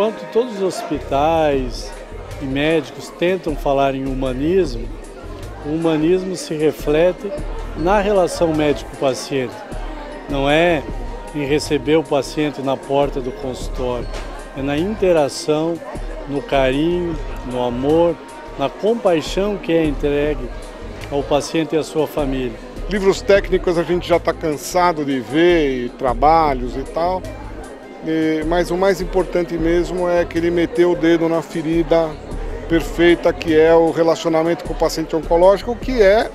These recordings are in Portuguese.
Enquanto todos os hospitais e médicos tentam falar em humanismo, o humanismo se reflete na relação médico-paciente. Não é em receber o paciente na porta do consultório, é na interação, no carinho, no amor, na compaixão que é entregue ao paciente e à sua família. Livros técnicos a gente já está cansado de ver, e trabalhos e tal, mas o mais importante mesmo é que ele meteu o dedo na ferida perfeita que é o relacionamento com o paciente oncológico, que é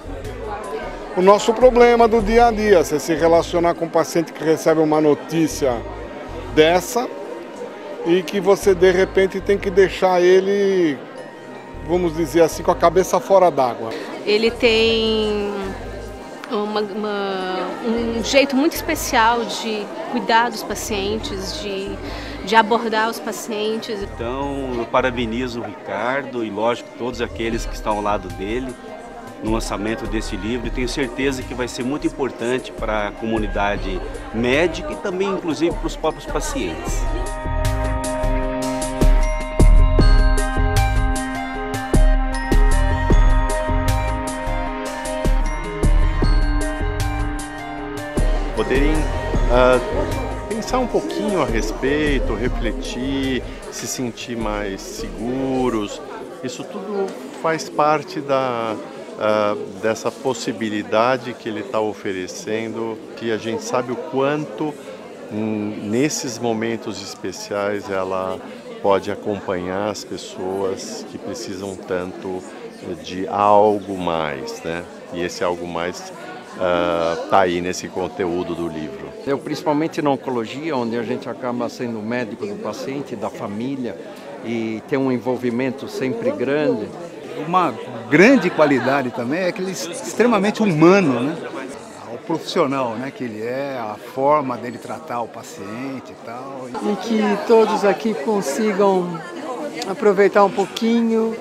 o nosso problema do dia a dia. Você se relacionar com um paciente que recebe uma notícia dessa e que você de repente tem que deixar ele, vamos dizer assim, com a cabeça fora d'água. Ele tem uma, uma, um jeito muito especial de cuidar dos pacientes, de, de abordar os pacientes. Então, eu parabenizo o Ricardo e, lógico, todos aqueles que estão ao lado dele no lançamento desse livro e tenho certeza que vai ser muito importante para a comunidade médica e também, inclusive, para os próprios pacientes. poderem uh, pensar um pouquinho a respeito, refletir, se sentir mais seguros. Isso tudo faz parte da, uh, dessa possibilidade que ele está oferecendo, que a gente sabe o quanto hum, nesses momentos especiais ela pode acompanhar as pessoas que precisam tanto de algo mais, né? E esse algo mais está uh, aí nesse conteúdo do livro. Eu, principalmente na oncologia, onde a gente acaba sendo médico do paciente, da família, e tem um envolvimento sempre grande. Uma grande qualidade também é que ele é extremamente humano, né? O profissional né, que ele é, a forma dele tratar o paciente e tal. E que todos aqui consigam aproveitar um pouquinho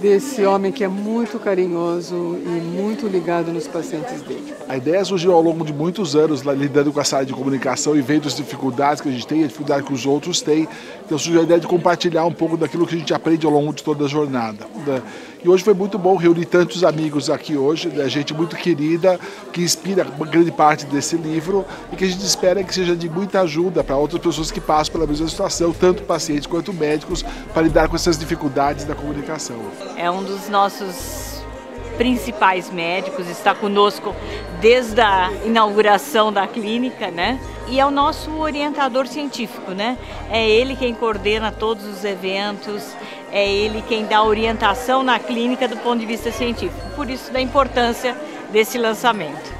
desse homem que é muito carinhoso e muito ligado nos pacientes dele. A ideia surgiu ao longo de muitos anos lidando com essa área de comunicação e vendo as dificuldades que a gente tem, a dificuldade que os outros têm. Então surgiu a ideia de compartilhar um pouco daquilo que a gente aprende ao longo de toda a jornada. Né? E hoje foi muito bom reunir tantos amigos aqui hoje, né? gente muito querida, que inspira grande parte desse livro e que a gente espera que seja de muita ajuda para outras pessoas que passam pela mesma situação, tanto pacientes quanto médicos, para lidar com essas dificuldades da comunicação. É um dos nossos principais médicos, está conosco desde a inauguração da clínica, né? E é o nosso orientador científico, né? É ele quem coordena todos os eventos, é ele quem dá orientação na clínica do ponto de vista científico. Por isso da importância desse lançamento.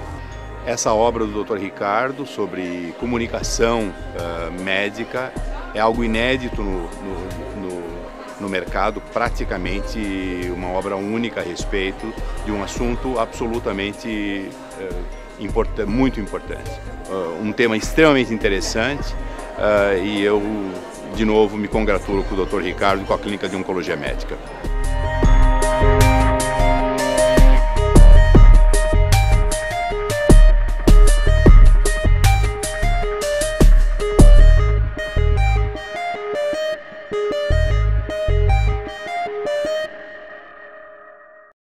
Essa obra do Dr. Ricardo sobre comunicação uh, médica é algo inédito no, no, no, mercado, praticamente uma obra única a respeito de um assunto absolutamente uh, import muito importante. Uh, um tema extremamente interessante e eu de novo, me congratulo com o Dr. Ricardo e com a Clínica de Oncologia Médica.